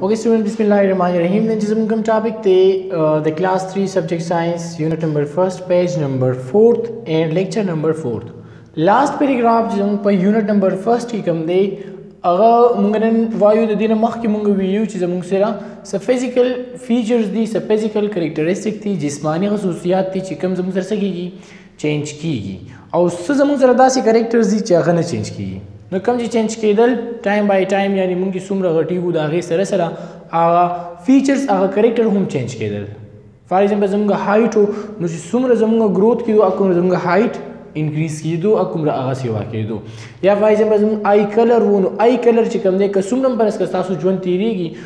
اوکے سٹوڈنٹ بسم اللہ الرحمن الرحیم نن چې زموږ کوم ټاپک دی د کلاس 3 سبجیکټ ساينس یونټ نمبر 1 پیج نمبر 4 اینڈ لیکچر نمبر 4 لاست پیراګراف چې موږ په یونټ نمبر 1 کې کوم دی هغه موږ نن وایو د دینه مخکې موږ ویو چې زموږ سره س فزیکل فیچرز دي س فزیکل کریکټریسټک دي جسمانی خصوصیات دي چې کوم زموږ سره سګيږي چینج کیږي او څه زموږ سره داسې کریکټرز دي چې هغه نه چینج کیږي نو کوم چې چینج کیدل ټایم بای ټایم یعنی موږ څومره غټیږو دا غي سره سره هغه فیچرز هغه کریکټر هم چینج کیدل فار ایگزامپل زموږ هایټ نو چې څومره زموږ گروث کیدو اکو زموږ هایټ انکریز کیدو او کومره هغه سیوا کیدو یا فار ایگزامپل زموږ آی کلر وونو آی کلر چې کوم دی که څومره پر اس تاسو ژوند تیریږي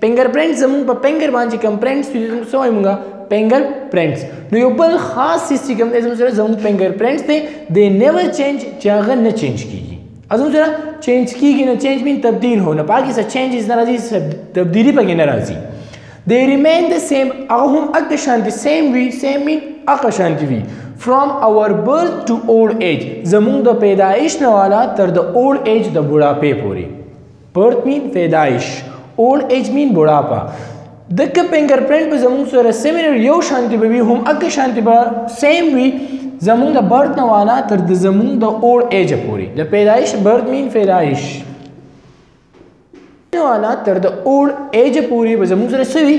فنګر پرنټ زموږ په فنګر باندې کوم پرنټ سوي موږ سوي موږ فنګر پرنټس نو یو بل خاص سیستم کوم زموږ سره زموږ فنګر پرنټس دی دی نیور چینج چې هغه نه چینج کیږي ازم سره چینج کیږي نه چینج مين تبدیل هونه پاکي سره چینجز نه راځي تبدیلی پکې نه راځي دی ریمین د سیم هغه هم اګه شان دي سیم وی سیم مين هغه شان دي وی فرام اور برث ټو اولډ ایج زموږ د پیدایش نه والا تر د اولډ ایج د بوډاپې پوري برت مین پیدایش اولډ ایج مین بوډاپا دغه فنګر پرینټ به زموږ سره سیمینر یو شانتی به وي هم اګه شانتی به سیم وي زموږ د برت نه والا تر د زموږ د اولډ ایج پورې د پیدایش برت مین پیدایش والا تر د اولډ ایج پورې به زموږ سره سوي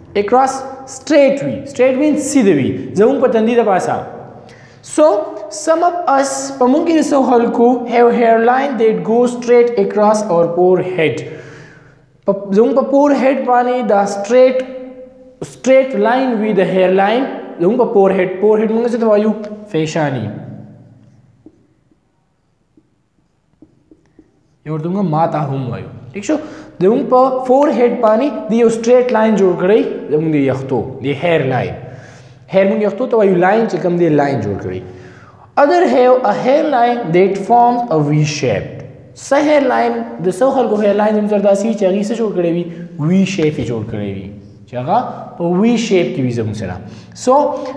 اکراس سټریټ وي سټریټ مین سیده وي زموږ په تندي د پاسه سو سم اپ اس په موږ کې سو خلکو هیو هیر لاین دیټ ګو سټریټ اکراس اور پور هډ زموږ په پور هډ باندې دا سټریټ سټریټ لاین وي د هیر لاین زموږ په پور هډ پور هډ موږ څه وایو فیشانی یو ورته موږ ماتا هم وایو ٹھیک شو د موږ په فور هډ باندې د یو سټریټ لاین جوړ کړی د موږ د یختو د هیر لاین هیر موږ یختو ته وایو لاین چې کوم دی لاین جوړ کړی other have a hairline that forms a V shape سه هیرلاین د سو خلکو هیرلاین زموږ داسې چې هغه څه جوړ کړی وي وی شیپ جوړ کړی وي چې هغه په وی شیپ کې وي زموږ سره سو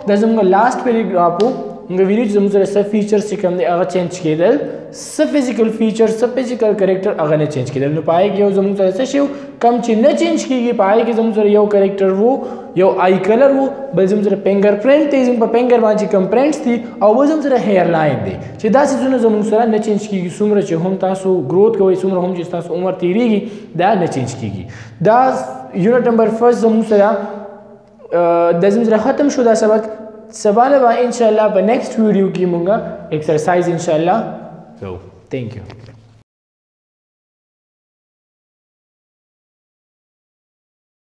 دا زموږ لاست پیراګراف وو موږ ویلو چې زموږ سره څه فیچرز چې کوم دی هغه چینج کېدل څه فزیکل فیچر څه فزیکل کریکټر هغه نه چینج کېدل نو پای کې یو زموږ سره څه شی کم چې نه چینج کېږي پای کې زموږ سره یو کریکټر وو یو آی کلر وو بل زموږ سره فنګر پرینټ دی زموږ په فنګر باندې کوم پرینټس دي او بل زموږ سره هیر لاین دی چې دا څه زموږ سره نه چینج کېږي څومره چې هم تاسو ګروت کوئ څومره هم چې تاسو عمر تیریږي دا نه چینج کېږي دا یونټ نمبر 1 زموږ سره د زموږ سره ختم شو دا سبق سبا له ان شاء الله په نیکسټ ویډیو کې مونږه ایکسرسایز ان شاء الله کوو ثانک یو